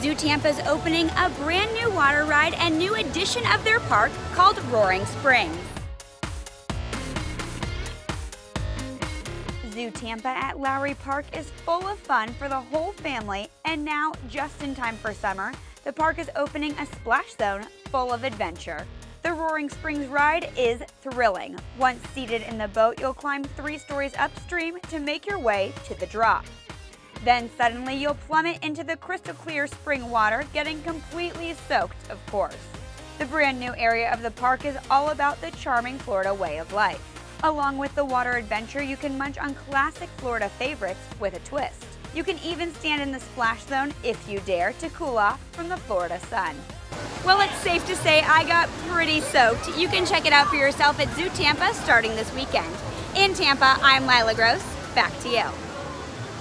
Zoo Tampa is opening a brand new water ride and new addition of their park called Roaring Springs. Zoo Tampa at Lowry Park is full of fun for the whole family, and now, just in time for summer, the park is opening a splash zone full of adventure. The Roaring Springs ride is thrilling. Once seated in the boat, you'll climb three stories upstream to make your way to the drop. Then suddenly you'll plummet into the crystal clear spring water, getting completely soaked, of course. The brand new area of the park is all about the charming Florida way of life. Along with the water adventure, you can munch on classic Florida favorites with a twist. You can even stand in the splash zone if you dare to cool off from the Florida sun. Well, it's safe to say I got pretty soaked. You can check it out for yourself at Zoo Tampa starting this weekend. In Tampa, I'm Lila Gross. Back to you.